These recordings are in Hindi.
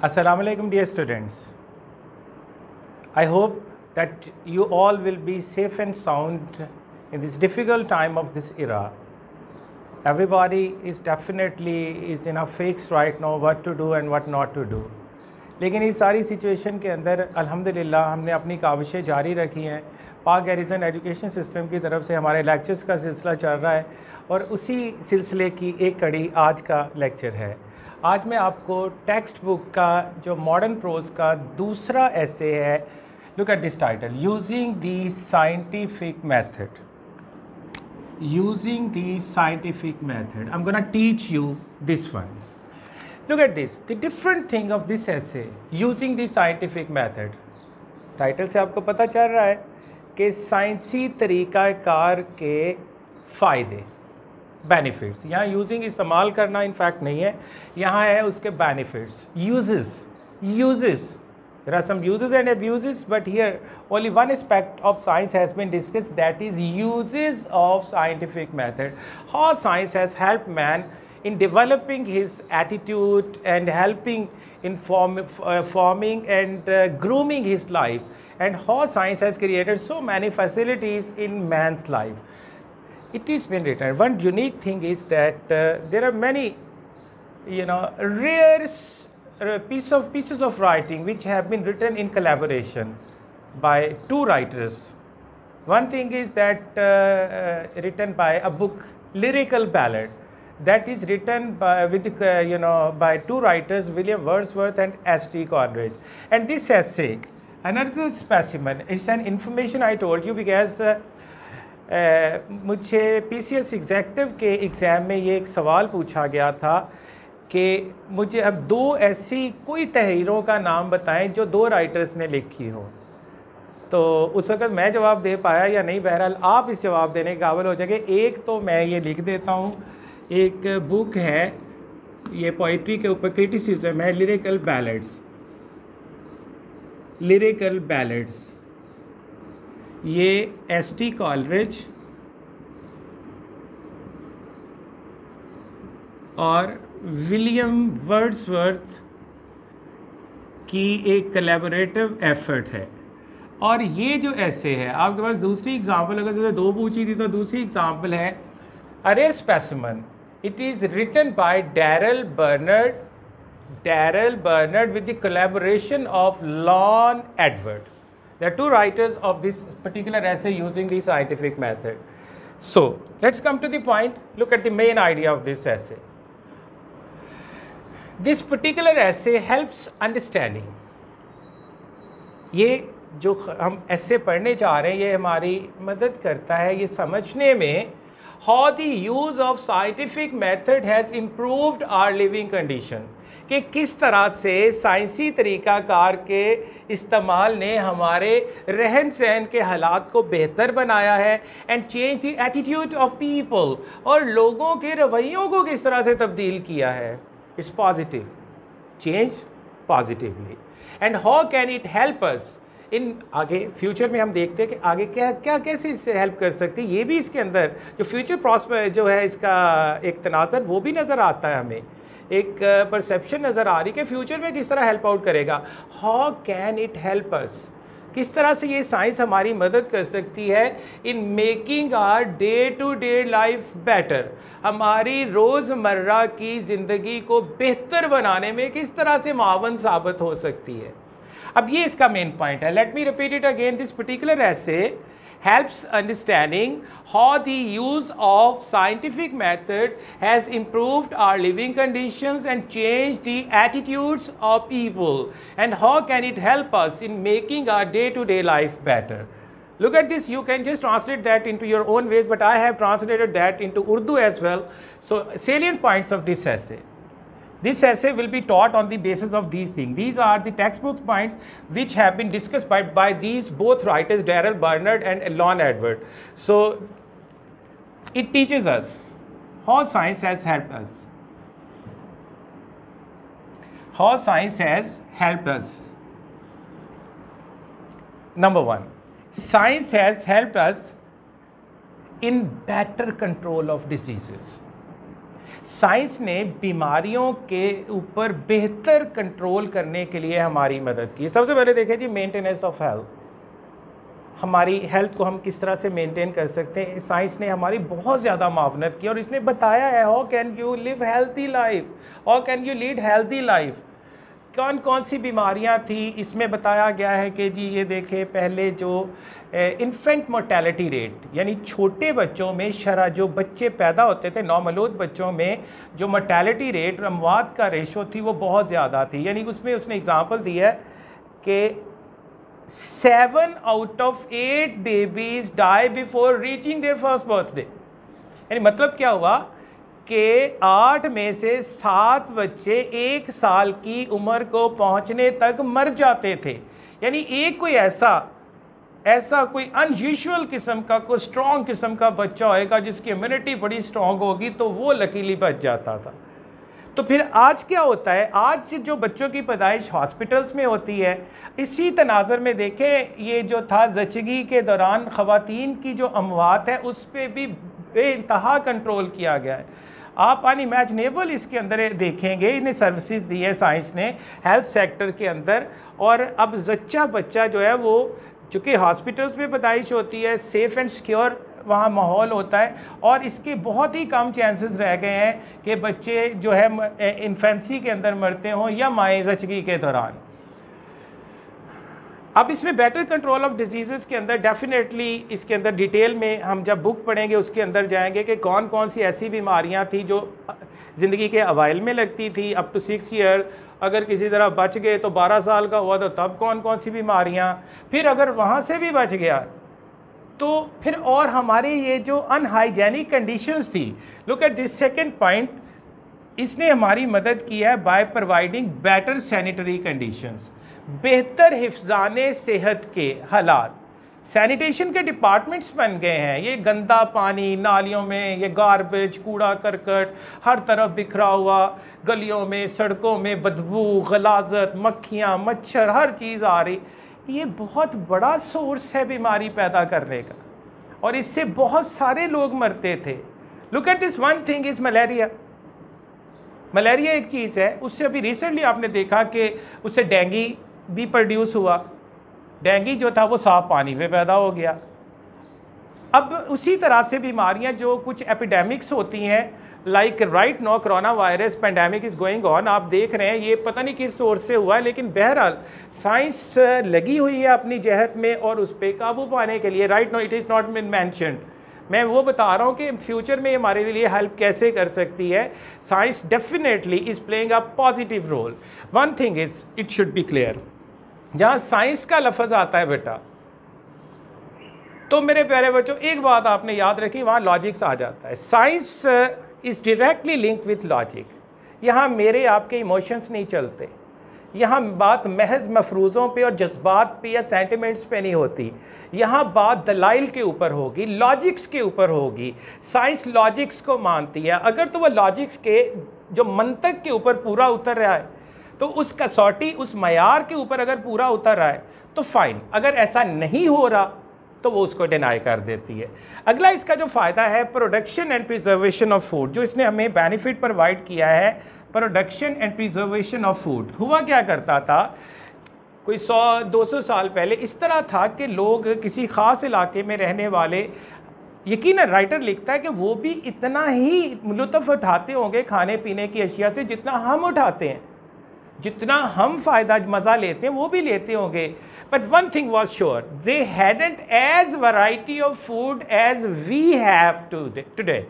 Assalamu alaikum, dear students. I hope that you all will be safe and sound in this difficult time of this era. Everybody is definitely is in a fix right now what to do and what not to do. लेकिन इस सारी सिचुएशन के अंदर अल्हम्दुलिल्लाह हमने अपनी काविशें जारी रखी हैं पाक गैरिजन एजुकेशन सिस्टम की तरफ़ से हमारे लेक्चर्स का सिलसिला चल रहा है और उसी सिलसिले की एक कड़ी आज का लेक्चर है आज मैं आपको टेक्स्ट बुक का, जो मॉडर्न प्रोज का दूसरा ऐसे है look at this title using the scientific method using the scientific method I am gonna teach you this one look at this the different thing of this essay using the scientific method title से आपको पता चल रहा है कि साइंसी तरीका कार के फ़ायदे। बेनिफिट्स यहाँ यूजिंग इस्तेमाल करना इनफैक्ट नहीं है। यहाँ है उसके benefits uses uses there are some uses and abuses but here only one aspect of science has been discuss that is uses of scientific method how science has help man in developing his attitude and helping in forming and grooming his life and how science has created so many facilities in man's life It is been written. One unique thing is that uh, there are many, you know, rare piece of pieces of writing which have been written in collaboration by two writers. One thing is that uh, uh, written by a book, lyrical ballad, that is written by with uh, you know by two writers, William Wordsworth and S.T. Coleridge. And this essay, another specimen, is an information I told you because. मुझे पी सी एस एग्जेक्टिव के एग्ज़ाम में ये एक सवाल पूछा गया था कि मुझे अब दो ऐसी कोई तहरीरों का नाम बताएँ जो दो राइटर्स ने लिखी हो। तो उस वक़्त मैं जवाब दे पाया या नहीं? बहरहाल, आप इस जवाब देने के काबिल हो जाएँगे। एक तो मैं ये लिख देता हूँ। एक बुक है, ये पोइट्री के ऊपर क्रिटिसिज्म है लिरिकल बैलेट्स लिरिकल बैलेट्स ये एस टी कॉलरिज और विलियम वर्ड्सवर्थ की एक कलेबोरेटिव एफर्ट है। और ये जो ऐसे है, आपके पास दूसरी एग्जांपल अगर जैसे दो पूछी थी तो दूसरी एग्जांपल है। अरेर specimen it is written by Darrell Bernard Darrell Bernard with the collaboration of Lon Edward there are two writers of this particular essay using the scientific method so let's come to the point look at the main idea of this essay this particular essay helps understanding ये जो हम ऐसे पढ़ने जा रहे हैं ये हमारी मदद करता है ये समझने में how the use of scientific method has improved our living condition कि किस तरह से साइंसी तरीक़ाकार के इस्तेमाल ने हमारे रहन सहन के हालात को बेहतर बनाया है and change the attitude of people और लोगों के रवैयों को किस तरह से तब्दील किया है। Is positive change positively and how can it help us? इन आगे फ्यूचर में हम देखते हैं कि आगे क्या क्या, कैसे इससे हेल्प कर सकती है। ये भी इसके अंदर, जो फ्यूचर प्रॉस्पर जो है इसका एक तनाजर, वो भी नज़र आता है हमें। एक परसेप्शन नज़र आ रही कि फ्यूचर में किस तरह हेल्प आउट करेगा। How can it help us किस तरह से ये साइंस हमारी मदद कर सकती है in making our day to day life better हमारी रोज़मर्रा की ज़िंदगी को बेहतर बनाने में किस तरह से मावन साबित हो सकती है? अब ये इसका मेन पॉइंट है। Let me repeat it again this particular essay helps understanding how the use of scientific method has improved our living conditions and changed the attitudes of people and how can it help us in making our day-to-day life better. Look at this you can just translate that into your own ways but i have translated that into urdu as well. So salient points of this essay this essay will be taught on the basis of these things. These are the textbook points which have been discussed by, by these both writers, Daryl Bernard and Lon Edward. So it teaches us how science has helped us. How science has helped us. Number one, science has helped us in better control of diseases. Science ने बीमारियों के ऊपर बेहतर कंट्रोल करने के लिए हमारी मदद की। सबसे पहले देखें जी मेंटेनेंस ऑफ़ हेल्थ हमारी हेल्थ को हम किस तरह से मेंटेन कर सकते हैं? साइंस ने हमारी बहुत ज़्यादा मावनत की और इसने बताया है how can you live healthy life how can you lead healthy life कौन कौन सी बीमारियाँ थी? इसमें बताया गया है कि जी ये देखें, पहले जो इन्फेंट मोटेलिटी रेट यानी छोटे बच्चों में शरा, जो बच्चे पैदा होते थे, नौमलूद बच्चों में जो मोटेलिटी रेट अमवात का रेशो थी, वो बहुत ज़्यादा थी। यानी उसमें उसने एग्ज़ाम्पल दिया है कि seven out of eight babies die before reaching their first birthday यानी मतलब क्या हुआ? कि आठ में से सात बच्चे एक साल की उम्र को पहुँचने तक मर जाते थे। यानी एक कोई ऐसा ऐसा कोई अनयूजल किस्म का, कोई स्ट्रॉन्ग किस्म का बच्चा होएगा जिसकी इम्यूनिटी बड़ी स्ट्रॉन्ग होगी तो वो लकीली बच जाता था। तो फिर आज क्या होता है? आज से जो बच्चों की पैदाइश हॉस्पिटल्स में होती है, इसी तनाजर में देखें, ये जो था जचगी के दौरान ख़वातीन की जो अमवात है, उस पर भी बे इंतहा कंट्रोल किया गया है। आप अनइमेजनेबल इसके अंदर देखेंगे, इन्हें सर्विसेज़ दी है साइंस ने हेल्थ सेक्टर के अंदर। और अब जच्चा बच्चा जो है वो, चूँकि हॉस्पिटल्स में पैदाइश होती है सेफ़ एंड सिक्योर वहाँ माहौल होता है, और इसके बहुत ही कम चांसेस रह गए हैं कि बच्चे जो है इन्फेंसी के अंदर मरते हों या माए जचगी के दौरान। अब इसमें बेटर कंट्रोल ऑफ़ डिज़ीज़ के अंदर डेफिनेटली इसके अंदर डिटेल में हम जब बुक पढ़ेंगे, उसके अंदर जाएँगे कि कौन कौन सी ऐसी बीमारियाँ थी जो, ज़िंदगी के अवाइल में लगती थी अप टू सिक्स ईयर अगर किसी तरह बच गए तो 12 साल का हुआ तो तब कौन कौन सी बीमारियाँ, फिर अगर वहाँ से भी बच गया तो फिर और हमारे ये जो अनहाइजेनिक कंडीशंस थी look at this second point इसने हमारी मदद की है by providing better sanitary conditions बेहतर हिफान सेहत के हालात। सैनिटेशन के डिपार्टमेंट्स बन गए हैं। ये गंदा पानी, नालियों में ये गारबेज कूड़ा, करकट, हर तरफ़ बिखरा हुआ, गलियों में, सड़कों में बदबू, गलाजत, मक्खियाँ, मच्छर, हर चीज़ आ रही। ये बहुत बड़ा सोर्स है बीमारी पैदा करने का। और इससे बहुत सारे लोग मरते थे। Look at this one thing is malaria malaria एक चीज़ है। उससे अभी रिसेंटली आपने देखा कि उससे डेंगी भी प्रोड्यूस हुआ। डेंगी जो था, वो साफ़ पानी में पैदा हो गया। अब उसी तरह से बीमारियाँ जो कुछ एपिडेमिक्स होती हैं like right now corona virus pandemic is going on आप देख रहे हैं, ये पता नहीं किस सोर्स से हुआ है लेकिन बहरहाल साइंस लगी हुई है अपनी जहत में और उस पर काबू पाने के लिए। Right now it is not been mentioned मैं वो बता रहा हूँ कि फ्यूचर में हमारे लिए हेल्प कैसे कर सकती है। Science definitely is playing a positive role one thing is it should be clear जहाँ साइंस का लफज आता है बेटा। तो मेरे प्यारे बच्चों, एक बात आपने याद रखी, वहाँ लॉजिक्स आ जाता है। Science is directly link with logic यहाँ मेरे आपके इमोशंस नहीं चलते। यहाँ बात महज मफरूज़ों पे और जज्बात पे या सेंटिमेंट्स पे नहीं होती। यहाँ बात दलाइल के ऊपर होगी लॉजिक्स के ऊपर होगी। साइंस लॉजिक्स को मानती है। अगर तो वह लॉजिक्स के जो मंतक के ऊपर पूरा उतर रहा है तो उस कसौटी उस मैार के ऊपर अगर पूरा उतर रहा है तो फाइन अगर ऐसा नहीं हो रहा तो वो उसको डिनाई कर देती है. अगला इसका जो फ़ायदा है production and preservation of food जो इसने हमें बेनिफिट प्रोवाइड किया है production and preservation of food हुआ क्या करता था? कोई सौ, दो सौ साल पहले इस तरह था कि लोग किसी ख़ास इलाके में रहने वाले यकीन राइटर लिखता है कि वो भी इतना ही लुत्फ़ उठाते होंगे खाने पीने की अशिया से जितना हम उठाते हैं। जितना हम फ़ायदा मज़ा लेते हैं, वो भी लेते होंगे। But one thing was sure they hadn't as variety of food as we have today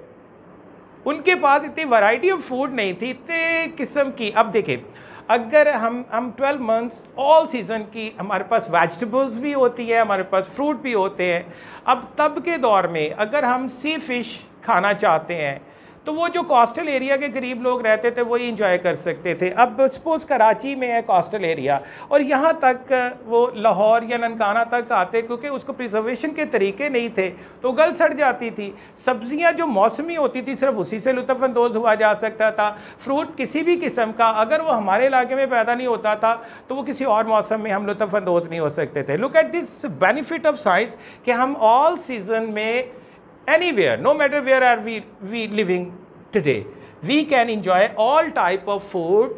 उनके पास इतनी वैरायटी ऑफ़ फ़ूड नहीं थी, इतने किस्म की। अब देखिए अगर हम हम 12 मंथ्स ऑल सीज़न की, हमारे पास वेजिटेबल्स भी होती है, हमारे पास फ्रूट भी होते हैं। अब तब के दौर में अगर हम सी फ़िश खाना चाहते हैं तो वो जो कोस्टल एरिया के करीब लोग रहते थे वही इंजॉय कर सकते थे। अब सपोज़ कराची में है कोस्टल एरिया और यहाँ तक, वो लाहौर या ननकाना तक आते क्योंकि उसको प्रिजर्वेशन के तरीके नहीं थे तो गल सड़ जाती थी। सब्ज़ियाँ जो मौसमी होती थी, सिर्फ़ उसी से लुफानंदोज़ हुआ जा सकता था। फ्रूट किसी भी किस्म का, अगर वो हमारे इलाके में पैदा नहीं होता था तो वो किसी और मौसम में हम लुफानंदोज़ नहीं हो सकते थे। Look at this benefit of science कि हम ऑल सीज़न में anywhere, no matter where are we, we living today, we can enjoy all type of food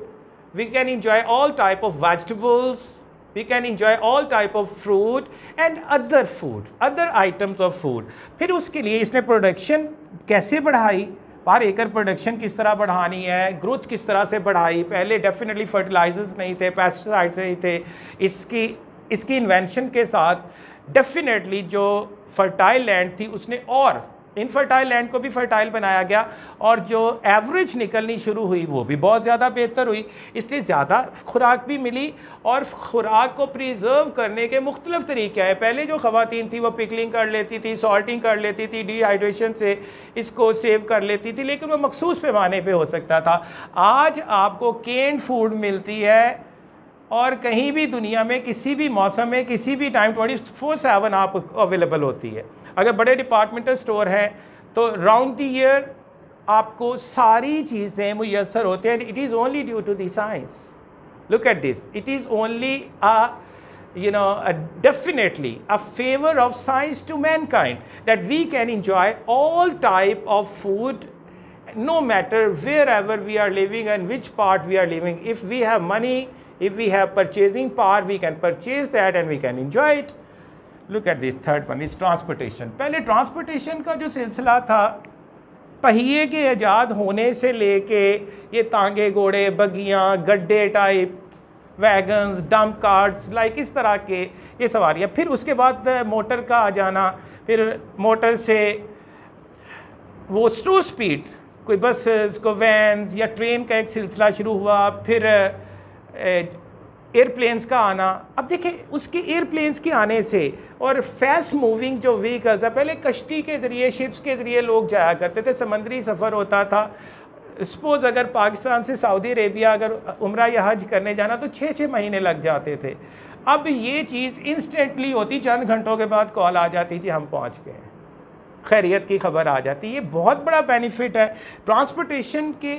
we can enjoy all type of vegetables we can enjoy all type of fruit and other food other items of food फिर उसके लिए इसने प्रोडक्शन कैसे बढ़ाई पर एकड़ प्रोडक्शन किस तरह बढ़ानी है ग्रोथ किस तरह से बढ़ाई पहले डेफिनेटली फर्टिलाइजर्स नहीं थे पेस्टिसाइड्स नहीं थे इसकी इसकी इन्वेंशन के साथ डेफिनेटली जो फर्टाइल लैंड थी उसने और इनफर्टाइल लैंड को भी फर्टाइल बनाया गया और जो एवरेज निकलनी शुरू हुई वो भी बहुत ज़्यादा बेहतर हुई। इसलिए ज़्यादा खुराक भी मिली और खुराक को प्रिजर्व करने के मुख्तलिफ़ तरीके आए। पहले जो ख़वातीन थी वो पिकलिंग कर लेती थी सॉल्टिंग कर लेती थी डिहाइड्रेशन से इसको सेव कर लेती थी, लेकिन वो मखसूस पैमाने पर हो सकता था। आज आपको केंड फ़ूड मिलती है और कहीं भी दुनिया में किसी भी मौसम में किसी भी टाइम ट्वेंटी फोर सेवन आप अवेलेबल होती है अगर बड़े डिपार्टमेंटल स्टोर हैं तो राउंड द ईयर आपको सारी चीज़ें मैसर होते हैं it is only due to the science look at this it is only a you know a, definitely a favor of science to mankind that we can enjoy all type of food no matter wherever we are living and which part we are living if we have money if we have purchasing power, we can purchase that and we can enjoy it. Look at this third one is transportation पहले ट्रांसपोर्टेशन का जो सिलसिला था, पहिए के आज़ाद होने से लेके ये तांगे घोड़े, बगियाँ, गड्ढे type wagons dump carts like इस तरह के ये सवारियाँ। फिर उसके बाद मोटर का आ जाना, फिर मोटर से वो स्लो स्पीड कोई बसेस को वैन्स या ट्रेन का एक सिलसिला शुरू हुआ, फिर एयरप्लेन्स का आना। अब देखिए, उसके एयरप्लेन्स के आने से और फास्ट मूविंग जो व्हीकल्स है, पहले कश्ती के ज़रिए शिप्स के ज़रिए लोग जाया करते थे। समंदरी सफ़र होता था। सपोज़ अगर पाकिस्तान से सऊदी अरेबिया अगर उम्र या हज करने जाना तो छः छः महीने लग जाते थे। अब ये चीज़ इंस्टेंटली होती, चंद घंटों के बाद कॉल आ जाती थी, हम पहुँच गए। खैरियत की खबर आ जाती है। ये बहुत बड़ा बेनिफिट है। ट्रांसपोर्टेशन के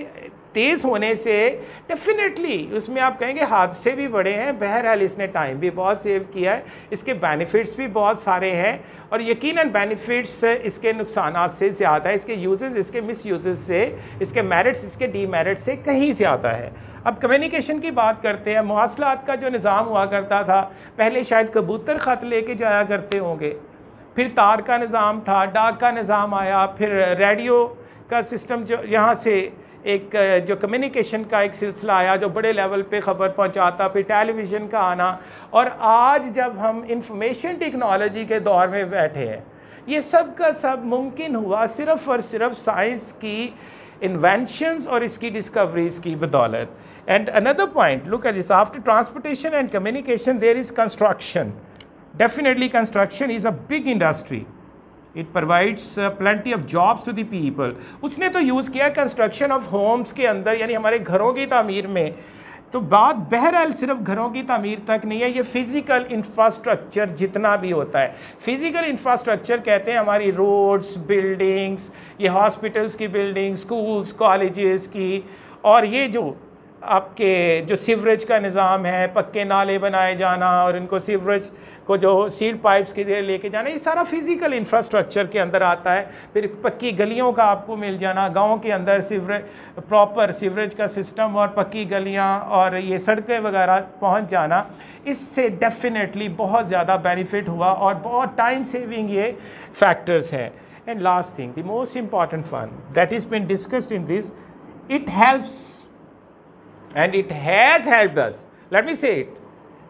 तेज़ होने से डेफिनेटली उसमें आप कहेंगे हादसे भी बड़े हैं। बहरहाल इसने टाइम भी बहुत सेव किया है। इसके बेनिफिट्स भी बहुत सारे हैं और यकीनन बेनिफिट्स इसके नुकसान से ज़्यादा है। इसके यूजेस इसके मिस यूजेस से, इसके मेरिट्स इसके डी मेरिट्स से कहीं ज़्यादा है। अब कम्युनिकेशन की बात करते हैं। मवासलात का जो निज़ाम हुआ करता था, पहले शायद कबूतर ख़त लेके जाया करते होंगे। फिर तार का निज़ाम था, डाक का निज़ाम आया, फिर रेडियो का सिस्टम जो, यहाँ से एक, जो कम्युनिकेशन का एक सिलसिला आया, जो बड़े लेवल पे ख़बर पहुंचाता, फिर टेलीविज़न का आना। और आज जब हम इंफॉर्मेशन टेक्नोलॉजी के दौर में बैठे हैं, ये सब का सब मुमकिन हुआ सिर्फ़ और सिर्फ़ साइंस की इन्वेंशंस और इसकी डिस्कवरीज की बदौलत। And another point look at this after transportation and communication there is construction definitely construction is a big industry it provides plenty of jobs to the people उसने तो यूज़ किया कंस्ट्रक्शन ऑफ़ होम्स के अंदर, यानी हमारे घरों की तामीर में। तो बात बहरहाल सिर्फ़ घरों की तामीर तक नहीं है, ये फ़िज़िकल इंफ्रास्ट्रक्चर जितना भी होता है। फ़िज़िकल इंफ्रास्ट्रक्चर कहते हैं हमारी रोड्स बिल्डिंग्स ये हॉस्पिटल्स की बिल्डिंग्स स्कूल्स कॉलेजेस की। और ये जो आपके, जो सीवरेज का निज़ाम है, पक्के नाले बनाए जाना और इनको सीवरेज को जो सील पाइप्स के लिए लेके जाना, ये सारा फ़िज़िकल इंफ्रास्ट्रक्चर के अंदर आता है फिर पक्की गलियों का आपको मिल जाना, गाँव के अंदर सीवरेज प्रॉपर सीवरेज का सिस्टम और पक्की गलियाँ और ये सड़कें वगैरह पहुँच जाना इससे डेफिनेटली बहुत ज़्यादा बेनिफिट हुआ और बहुत टाइम सेविंग ये फैक्टर्स हैं and last thing the most important one that is been discussed in this it helps and it has helped us. Let me say it.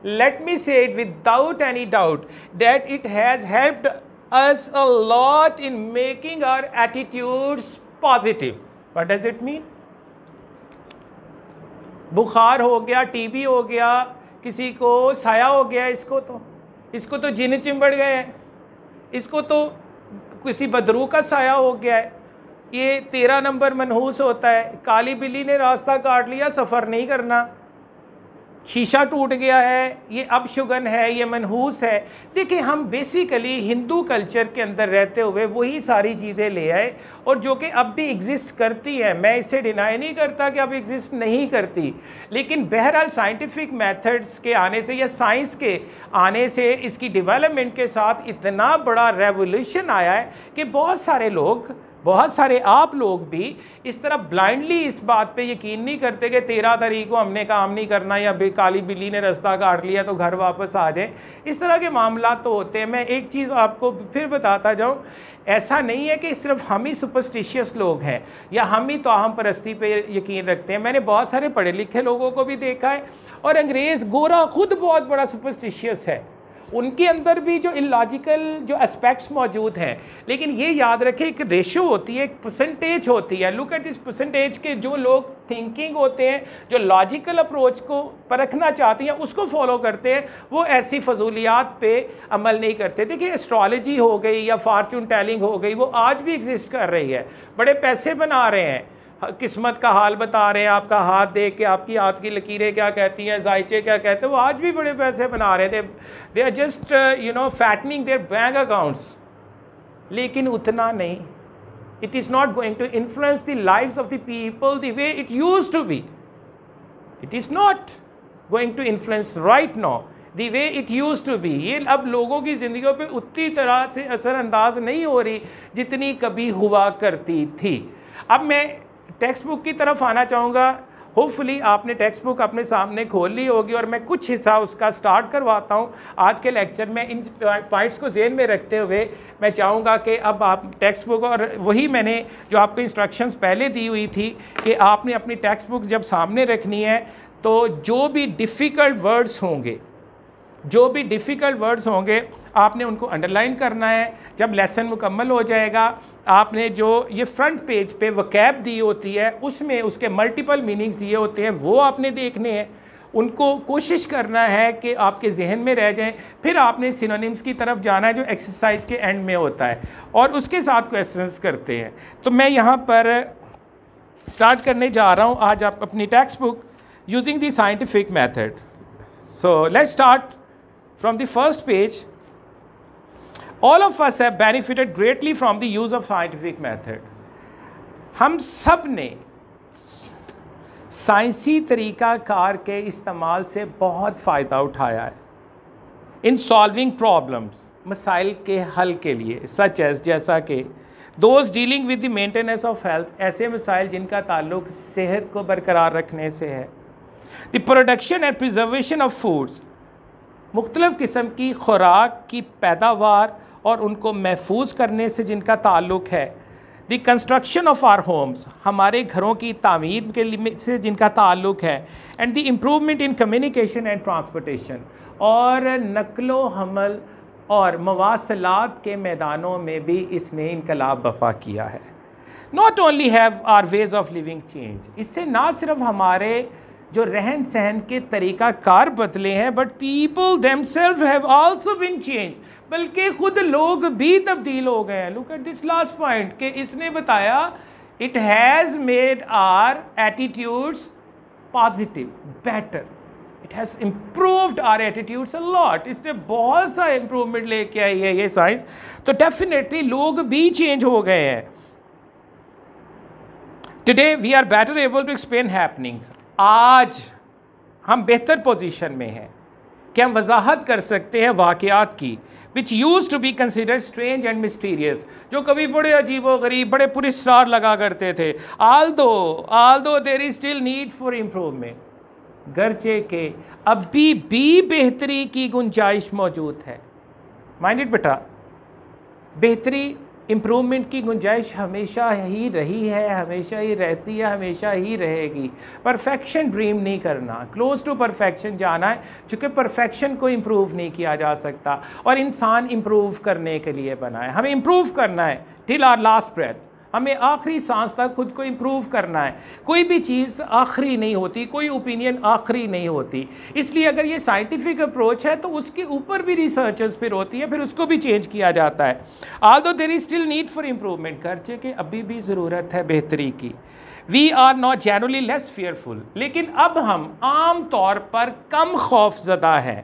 Let me say it without any doubt that it has helped us a lot in making our attitudes positive. What does it mean? बुखार हो गया टीबी हो गया किसी को साया हो गया इसको तो इसको तो जिन चिंबड़ गए हैं इसको तो किसी बदरू का साया हो गया है ये तेरह नंबर मनहूस होता है काली बिल्ली ने रास्ता काट लिया सफ़र नहीं करना शीशा टूट गया है, ये अब शुगन है, ये मनहूस है। देखिए, हम बेसिकली हिंदू कल्चर के अंदर रहते हुए वही सारी चीज़ें ले आए और जो कि अब भी एग्जिस्ट करती है। मैं इसे डिनाई नहीं करता कि अब एग्जिस्ट नहीं करती, लेकिन बहरहाल साइंटिफिक मेथड्स के आने से या साइंस के आने से इसकी डेवलपमेंट के साथ इतना बड़ा रेवोल्यूशन आया है कि बहुत सारे लोग बहुत सारे आप लोग भी इस तरह ब्लाइंडली इस बात पे यकीन नहीं करते कि तेरह तारीख को हमने काम नहीं करना या काली बिल्ली ने रास्ता काट लिया तो घर वापस आ जाए। इस तरह के मामला तो होते हैं। मैं एक चीज़ आपको फिर बताता जाऊँ, ऐसा नहीं है कि सिर्फ़ हम ही सुपरस्टिशियस लोग हैं या हम ही तोहम परस्ती पर यकीन रखते हैं। मैंने बहुत सारे पढ़े लिखे लोगों को भी देखा है और अंग्रेज़ गोरा खुद बहुत बड़ा सुपरस्टिशियस है। उनके अंदर भी जो इलॉजिकल जो एस्पेक्ट्स मौजूद हैं। लेकिन ये याद रखें, एक रेशो होती है, एक परसेंटेज होती है। लुक एट दिस परसेंटेज के जो लोग थिंकिंग होते हैं, जो लॉजिकल अप्रोच को परखना चाहते हैं, उसको फॉलो करते हैं, वो ऐसी फजूलियात पे अमल नहीं करते। देखिए एस्ट्रोलॉजी हो गई या फार्चून टेलिंग हो गई, वो आज भी एग्जिस्ट कर रही है। बड़े पैसे बना रहे हैं। किस्मत का हाल बता रहे हैं, आपका हाथ देख के, आपकी हाथ की लकीरें क्या कहती हैं, जायचे क्या कहते हैं, वो आज भी बड़े पैसे बना रहे थे। They are just you know fattening their bank accounts लेकिन उतना नहीं। It is not going to influence the life of the people the way it used to be it is not going to influence right no the way it used to be ये अब लोगों की ज़िंदगियों पे उतनी तरह से असरअंदाज नहीं हो रही जितनी कभी हुआ करती थी। अब मैं टेक्स्ट बुक की तरफ़ आना चाहूँगा। होपफुली आपने टेक्स्ट बुक अपने सामने खोल ली होगी और मैं कुछ हिस्सा उसका स्टार्ट करवाता हूँ। आज के लेक्चर में इन पॉइंट्स को जेन में रखते हुए मैं चाहूँगा कि अब आप टेक्स्ट बुक और वही मैंने जो आपको इंस्ट्रक्शंस पहले दी हुई थी कि आपने अपनी टेक्स्ट बुक जब सामने रखनी है तो जो भी डिफ़िकल्ट वर्ड्स होंगे जो भी डिफ़िकल्ट वर्ड्स होंगे, आपने उनको अंडरलाइन करना है। जब लेसन मुकम्मल हो जाएगा, आपने जो ये फ्रंट पेज पे वकैब दी होती है, उसमें उसके मल्टीपल मीनिंग्स दिए होते हैं, वो आपने देखने हैं। उनको कोशिश करना है कि आपके जहन में रह जाएँ। फिर आपने सिनोनिम्स की तरफ़ जाना है, जो एक्सरसाइज के एंड में होता है। और उसके साथ क्वेश्चंस करते हैं। तो मैं यहाँ पर स्टार्ट करने जा रहा हूँ। आज आप अपनी text book using the scientific method so let start from the first page all of us have benefited greatly from the use of scientific method. हम सबने साइंसी तरीका कार के इस्तेमाल से बहुत फ़ायदा उठाया है। इन सॉल्विंग प्रॉब्लम्स मसाइल के हल के लिए सच एज जैसा कि those dealing with the maintenance of health ऐसे मसाइल जिनका ताल्लुक सेहत को बरकरार रखने से है। The production and preservation of foods मुख्तलिफ़ किस्म की खुराक की पैदावार और उनको महफूज करने से जिनका ताल्लुक है। The construction of our homes हमारे घरों की तामीर के लिए से जिनका ताल्लुक है and the improvement in communication and transportation और नकलो हमल और मवासलात के मैदानों में भी इसने इनकलाब बपा किया है। Not only have our ways of living change इससे ना सिर्फ़ हमारे जो रहन सहन के तरीका कार बदले हैं but people them self have also been change बल्कि खुद लोग भी तब्दील हो गए हैं। Look at this last point कि इसने बताया it has made our attitudes positive better it has improved our attitudes lot इसने बहुत सा इम्प्रूवमेंट लेके आई है ये साइंस तो डेफिनेटली लोग भी चेंज हो गए हैं। Today we are better able to explain happenings आज हम बेहतर पोजीशन में हैं, कि हम वजाहत कर सकते हैं वाक़ात की which used to be consider strange and mysterious जो कभी बड़े अजीब व गरीब, बड़े पुरस्कार लगा करते थे। Although although there is still need for improvement गर्चे के अभी भी बेहतरी की गुंजाइश मौजूद है। माइंडेड बेटा? बेहतरी इम्प्रूवमेंट की गुंजाइश हमेशा ही रही है, हमेशा ही रहती है, हमेशा ही रहेगी। परफेक्शन ड्रीम नहीं करना। क्लोज टू परफेक्शन जाना है, चूँकि परफेक्शन को इम्प्रूव नहीं किया जा सकता। और इंसान इम्प्रूव करने के लिए बना है। हमें इम्प्रूव करना है। टिल आर लास्ट ब्रेथ हमें आखिरी सांस तक खुद को इम्प्रूव करना है। कोई भी चीज़ आखिरी नहीं होती, कोई ओपिनियन आखिरी नहीं होती। इसलिए अगर ये साइंटिफिक अप्रोच है तो उसके ऊपर भी रिसर्चर्स फिर होती है, फिर उसको भी चेंज किया जाता है। Although there is still need for improvement खर्चे के अभी भी ज़रूरत है बेहतरी की। We are not generally less fearful लेकिन अब हम आम तौर पर कम खौफ ज़दा हैं।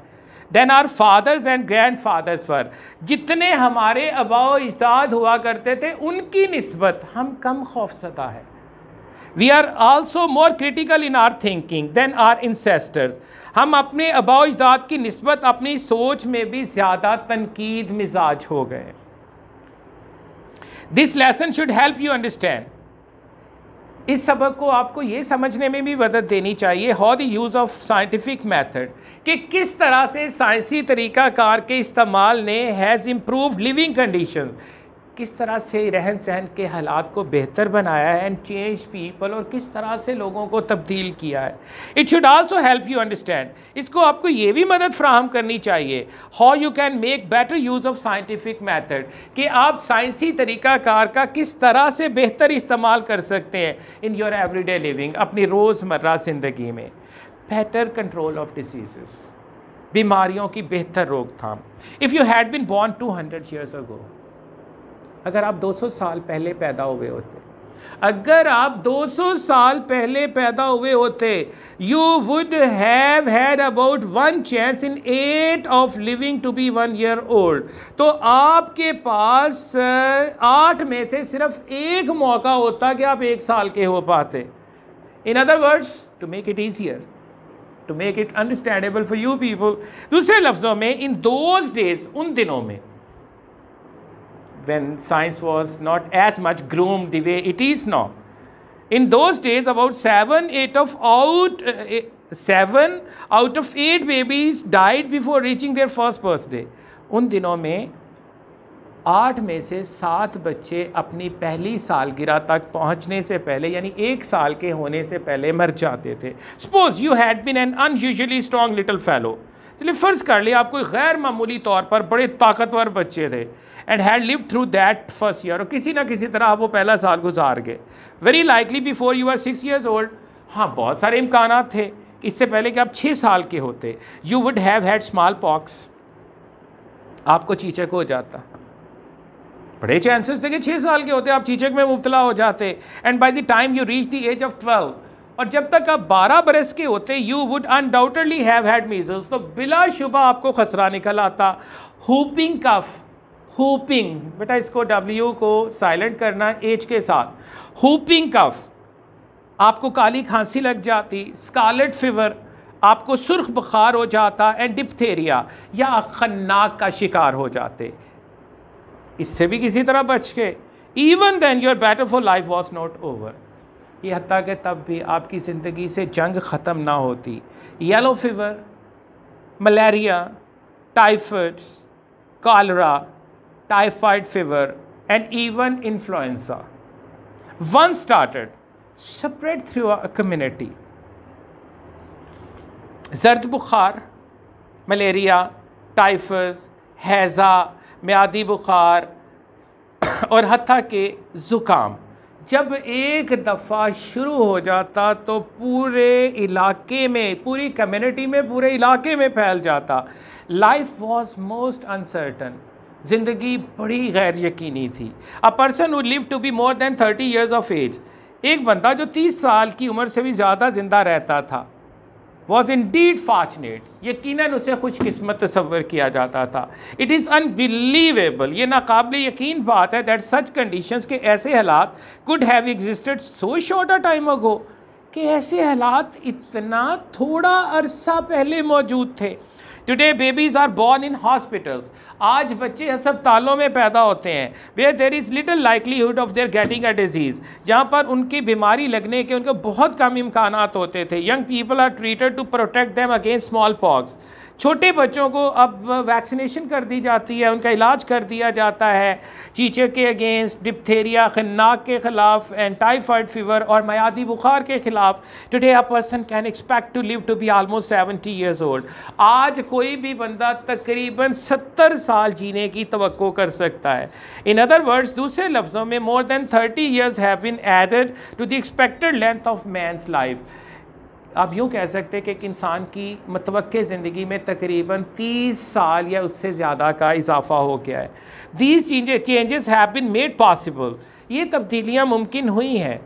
Than our fathers and grandfathers were जितने हमारे अबाव इजदाद हुआ करते थे, उनकी नस्बत हम कम खौफसदा है। We are also more critical in our thinking than our ancestors हम अपने अबाव इजदाद की नस्बत अपनी सोच में भी ज़्यादा तनकीद मिजाज हो गए। This lesson should help you understand इस सबक को आपको ये समझने में भी मदद देनी चाहिए how the use of scientific method कि किस तरह से साइंसी तरीक़ाकार के इस्तेमाल ने हैज़ इम्प्रूव लिविंग कंडीशन किस तरह से रहन सहन के हालात को बेहतर बनाया है एंड चेंज पीपल और किस तरह से लोगों को तब्दील किया है? It should also help you understand इसको आपको ये भी मदद फ्राहम करनी चाहिए how you can make better use of scientific method कि आप साइंसी तरीक़ाकार का किस तरह से बेहतर इस्तेमाल कर सकते हैं इन योर एवरीडे लिविंग अपनी रोज़मर्रा ज़िंदगी में। बेटर कंट्रोल ऑफ़ डिज़ीज़ बीमारियों की बेहतर रोकथाम। If you had been born two hundred years ago अगर आप 200 साल पहले पैदा हुए होते, अगर आप 200 साल पहले पैदा हुए होते you would have had about one chance in eight of living to be one year old तो आपके पास आठ में से सिर्फ़ एक मौका होता कि आप एक साल के हो पाते। In other words to make it easier to make it understandable for you people दूसरे लफ्ज़ों में इन दोज डेज़ उन दिनों में when science was not as much groomed the way it is now. In those days, about seven, eight of out, uh, seven out of eight babies died before reaching their first birthday. उन दिनों में आठ में से सात बच्चे अपनी पहली सालगिरह तक पहुँचने से पहले यानी एक साल के होने से पहले मर जाते थे suppose you had been an unusually strong little fellow चलिए फ़र्ज़ कर लिया, आप कोई गैर मामूली तौर पर बड़े ताकतवर बच्चे थे and had live through that first year और किसी ना किसी तरह वो पहला साल गुजार गए। Very likely before you are six years old हाँ बहुत सारे इम्कान थे। इससे पहले कि आप छः साल के होते you would have had smallpox आपको चीचक हो जाता। बड़े चांसेस थे कि छः साल के होते, आप चीचक में मुबतला हो जाते। And by the time you reach the age of twelve और जब तक आप 12 बरस के होते you would undoubtedly have had measles तो बिलाशुबा आपको खसरा निकल आता। हुपिंग कफ हुपिंग बेटा इसको डब्ल्यू को साइलेंट करना एज के साथ। हुपिंग कफ आपको काली खांसी लग जाती स्कारलेट फीवर आपको सुर्ख बुखार हो जाता एंड डिप्थेरिया या खन्नाक का शिकार हो जाते। इससे भी किसी तरह बच के। Even then your battle for life was not over ये हती कि तब भी आपकी ज़िंदगी से जंग ख़त्म ना होती। Yellow fever malaria typhoid cholera typhoid fever and even influenza once started spread through a community जर्द बुखार मलेरिया टाइफस हैज़ा, म्यादी बुखार, और हती के ज़ुकाम। जब एक दफ़ा शुरू हो जाता तो पूरे इलाके में, पूरी कम्युनिटी में, पूरे इलाके में फैल जाता। लाइफ वॉज़ मोस्ट अनसर्टन ज़िंदगी बड़ी गैर यकीनी थी। A person who live to be more than thirty years of age एक बंदा जो तीस साल की उम्र से भी ज़्यादा ज़िंदा रहता था। वॉज़ इन डीड फार्चुनेट यकीन उसे खुशकस्मत तस्वर किया जाता था। इट इज़ अनबिलीवेबल ये नाकबिल यकीन बात है दैट सच कंडीशंस के ऐसे हालात could have existed so short a time ago कि ऐसे हालात इतना थोड़ा अरसा पहले मौजूद थे। Today babies are born in hospitals आज बच्चे अस्पतालों में पैदा होते हैं। Where there is little likelihood of their getting a disease जहाँ पर उनकी बीमारी लगने के उनके बहुत कम इम्कान होते थे। Young people are treated to protect them against smallpox छोटे बच्चों को अब वैक्सीनेशन कर दी जाती है, उनका इलाज कर दिया जाता है। चीचे के अगेंस्ट डिप्थेरिया खन्नाक के ख़िलाफ़ एंड टाइफाइड फीवर और मयादी बुखार के ख़िलाफ़। Today a person can expect to live to be almost seventy years old आज कोई भी बंदा तकरीबन सत्तर साल जीने की तो कर सकता है। इन अदर वर्ड्स दूसरे लफ्ज़ों में more than thirty years have been added to the expected length of man's life आप यूँ कह सकते हैं कि एक इंसान की मतवक़ ज़िंदगी में तकरीबन तीस साल या उससे ज़्यादा का इजाफा हो गया है। These changes changes have been made possible ये तब्दीलियाँ मुमकिन हुई हैं।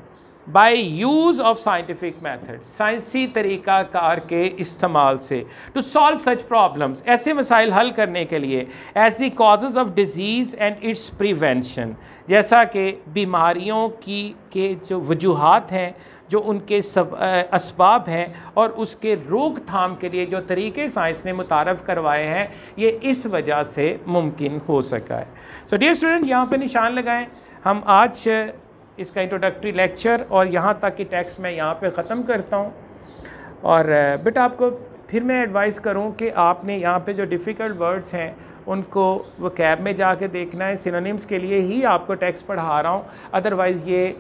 By use of scientific method साइंसी तरीका कार के इस्तेमाल से टू सॉल्व सच प्रॉब्लम्स ऐसे मसाइल हल करने के लिए as the causes of disease and its prevention जैसा कि बीमारियों की के जो वजूहत हैं जो उनके सब इसबाब हैं और उसके रोकथाम के लिए जो तरीके साइंस ने मुतारफ़ करवाए हैं ये इस वजह से मुमकिन हो सका है सो डियर स्टूडेंट यहाँ पे निशान लगाएँ हम आज इसका इंट्रोडक्टरी लेक्चर और यहाँ तक की टैक्स मैं यहाँ पर ख़त्म करता हूँ। और बेटा आपको फिर मैं एडवाइस करूँ कि आपने यहाँ पे जो डिफ़िकल्ट वर्ड्स हैं, उनको वो कैब में जाके देखना है। सिनोनिम्स के लिए ही आपको टैक्स पढ़ा रहा हूँ। अदरवाइज़ ये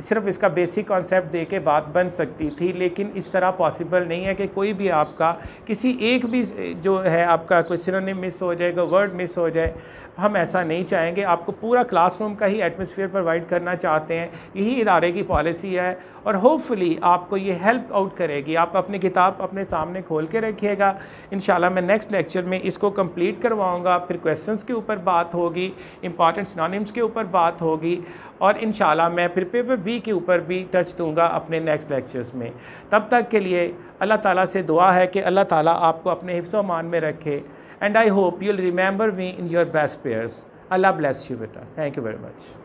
सिर्फ़ इसका बेसिक कॉन्सेप्ट दे के बात बन सकती थी, लेकिन इस तरह पॉसिबल नहीं है कि कोई भी आपका, किसी एक भी जो है आपका कोई सिनोनिम मिस हो जाएगा वर्ड मिस हो जाए, हम ऐसा नहीं चाहेंगे। आपको पूरा क्लासरूम का ही एटमोसफियर प्रोवाइड करना चाहते हैं। यही इदारे की पॉलिसी है और होपफुली आपको ये हेल्प आउट करेगी। आप अपनी किताब अपने सामने खोल के रखिएगा। इन मैं नेक्स्ट लेक्चर में इसको कंप्लीट करवाऊँगा। फिर क्वेश्चंस के ऊपर बात होगी इंपॉर्टेंट सिनोनिम्स के ऊपर बात होगी। और इन मैं फिर पेपर बी के ऊपर भी टच दूँगा अपने नेक्स्ट लेक्चर्स में। तब तक के लिए अल्लाह ताला से दुआ है कि अल्लाह ताला आपको अपने हिफ्स मान में रखे। And I hope you'll remember me in your best prayers Allah bless you बेटा। Thank you very much